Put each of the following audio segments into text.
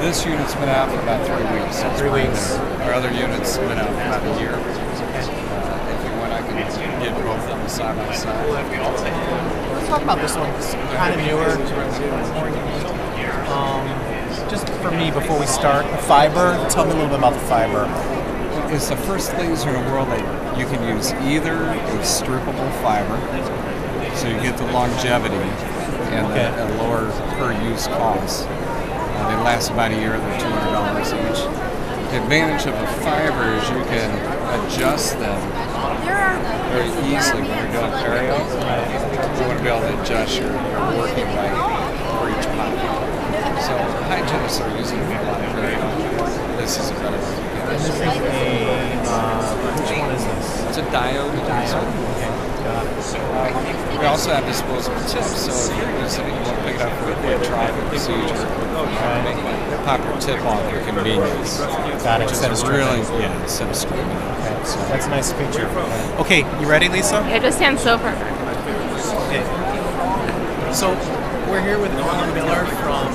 This unit's been out for about three weeks. Three weeks. Our other unit's been out for about a year. Uh, if you want, I can get both of them side by side. Let's talk about this one. It's kind of newer. Um, just for me, before we start, the fiber. Tell me a little bit about the fiber. It's the first laser in the world that you can use either a strippable fiber, so you get the longevity and Okay. a, a lower per use cost. Uh, they last about a year. They're two hundred dollars each. The advantage of a fiber is you can adjust them very easily when you're doing perio. You want to be able to adjust your, your working right for each pocket. So hygienists are using it for a lot of perio. This is a better one. And this is a, uh, which one is this? It's diode. Okay, got it. We also have disposable tips, so if you're using it, you want to pick it up for a quick trial procedure, uh, pop your tip on for convenience. Got it. Which Instead of is really, yeah, instead of stripping. Okay, so that's a nice feature. Okay, you ready, Lisa? It just stands so perfect. Okay. So we're here with Norman Miller from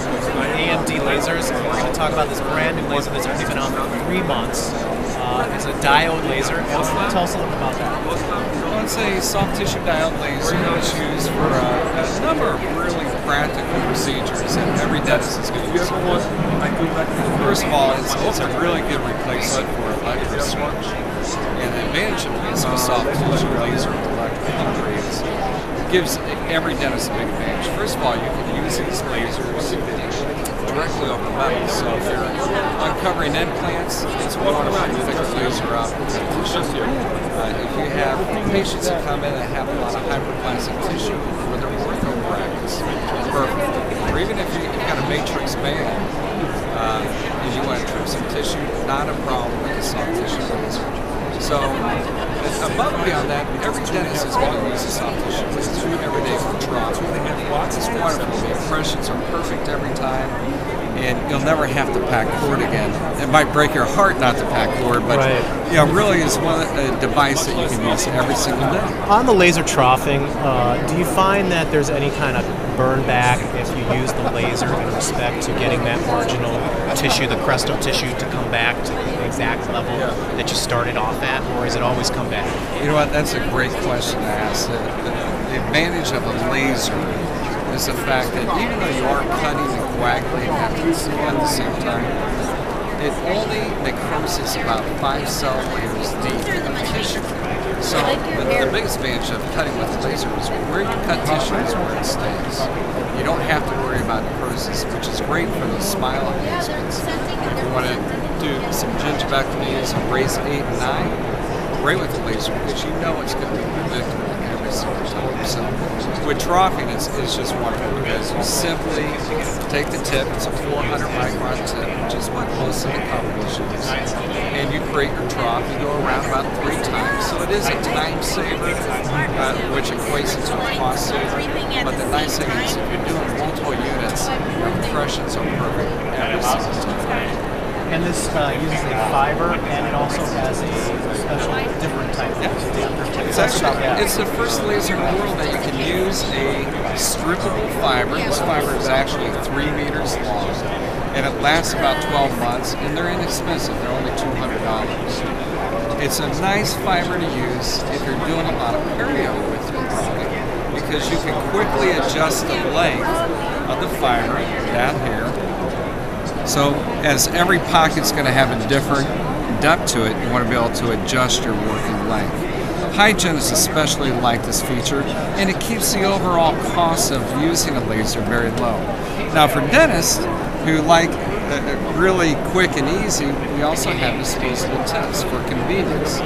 AMD Lasers. and We're going to talk about this brand new laser that's only been out for three months. Uh, it's a diode laser. Tell us a little about that. Well, it's a soft tissue diode laser that's used for uh, a number of really practical procedures, and every dentist is going to use it. First of all, it's, it's a really good replacement for electrosurge. And the advantage of using a soft tissue laser with electrical is gives every dentist a big advantage. First of all, you can use these directly over metal. So if you're uncovering implants, it's wonderful to pick a laser up the. Uh, if you have patients that come in that have a lot of hyperplastic tissue for their ortho practice, perfect. Or even if you- you've got a matrix band uh, and you want to trim some tissue, not a problem with the soft tissue laser. So above and beyond that, every dentist is going to use a soft tissue It's wonderful. The impressions are perfect every time. And you'll never have to pack cord again. It might break your heart not to pack cord, but Right. you know, really is one a device that you can use every single day. On the laser troughing, uh, do you find that there's any kind of burn back if you use the laser in respect to getting that marginal tissue, the crestal tissue, to come back to the exact level that you started off at, or is it always come back? You know what? That's a great question to ask. The, the, the advantage of a laser is the fact that even though you are cutting and coagulating at the, at the same time, it only necroses about five cell layers deep of tissue. So the, the biggest advantage of cutting with laser is where you cut tissue is where it stays. You don't have to worry about necrosis, which is great for the smile enhancements. If you want to do some gingivectomies on race eight and nine, great with the laser because you know it's going to be predictable So with troughing, it's, it's just wonderful because you simply take the tip, it's a 400 micron tip, which is what most of the competition is, and you create your trough. You go around about three times, so it is a time saver, uh, which equates into a cost saver. But the nice thing is if you're doing multiple units, your impressions are perfect every single time. And this uh, uses a fiber, and it also has a special different type of adapter. It's actually it's the first laser in the world that you can use a strippable fiber. This fiber is actually three meters long, and it lasts about 12 months. And they're inexpensive; they're only two hundred dollars. It's a nice fiber to use if you're doing a lot of perio with your product, because you can quickly adjust the length of the fiber down here. So as every pocket's going to have a different depth to it, you want to be able to adjust your working length. Hygienists especially like this feature, and it keeps the overall cost of using a laser very low. Now for dentists who like really quick and easy, we also have disposable tips for convenience.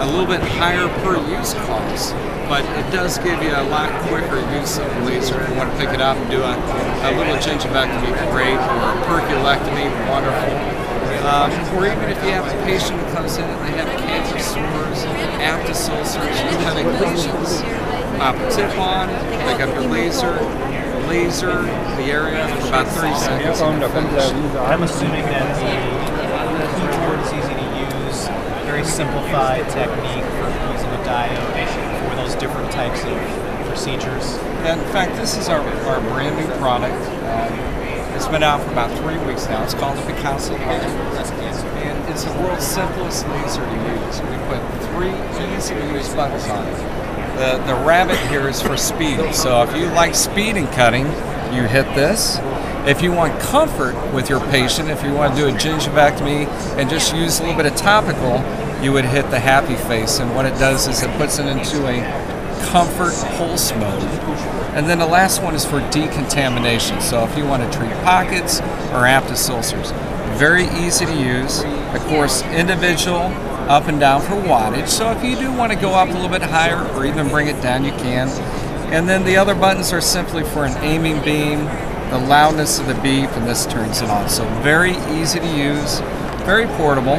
A little bit higher per use cost, but it does give you a lot quicker use of the laser. If you want to pick it up and do a, a little gingivectomy, great, operculectomy, wonderful. Um, or even if you have a patient who comes in and they have canker sores, aphthous ulcers, lymphatic lesions, pop a tip on, pick up your laser, laser the area in about 30 seconds. I'm assuming that the keyboard is easy to use, very simplified technique for using a diode for those different types of procedures. And in fact, this is our, our brand new product. Um, It's been out for about three weeks now. It's called the Picasso. And it's the world's simplest laser to use. We put three easy to use buttons on it. The, the rabbit here is for speed. So if you like speed in cutting, you hit this. If you want comfort with your patient, if you want to do a gingivectomy and just use a little bit of topical, you would hit the happy face. And what it does is it puts it into a comfort pulse mode. And then the last one is for decontamination. So if you want to treat pockets or aphthous ulcers, very easy to use. Of course, individual up and down for wattage. So if you do want to go up a little bit higher or even bring it down, you can. And then the other buttons are simply for an aiming beam, the loudness of the beep, and this turns it on. So very easy to use, very portable.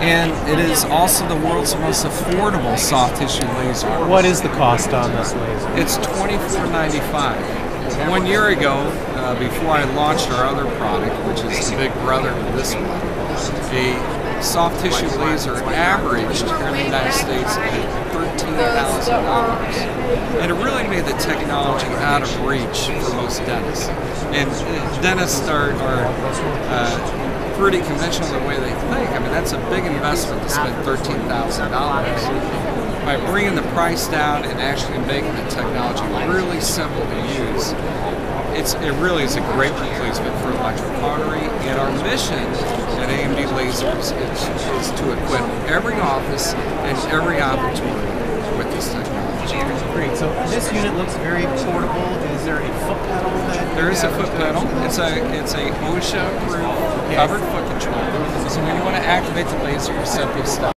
And it is also the world's most affordable soft tissue laser. What is the cost on this laser? It's $24.95. One year ago, uh, before I launched our other product, which is the big brother of this one, a soft tissue laser averaged here in the United States at $13,000. And it really made the technology out of reach for most dentists. And dentists are, are uh, pretty conventional in the way they think. I mean, that's a big investment to spend $13,000 by bringing the price down and actually making the technology really simple to use, it's it really is a great replacement for electric cautery. And our mission at AMD Lasers is, is to equip every office and every opportunity technology. Great. So this unit looks very portable. Is there a foot pedal that There is a foot pedal. It's a it's a OSHA approved covered foot control. So when you want to activate the laser, you simply stop.